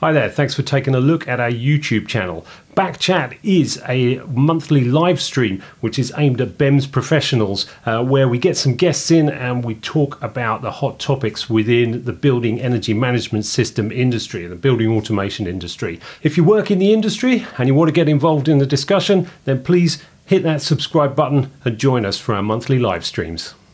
Hi there, thanks for taking a look at our YouTube channel. BAC Chat is a monthly live stream which is aimed at BEMS professionals, uh, where we get some guests in and we talk about the hot topics within the building energy management system industry, the building automation industry. If you work in the industry and you want to get involved in the discussion, then please hit that subscribe button and join us for our monthly live streams.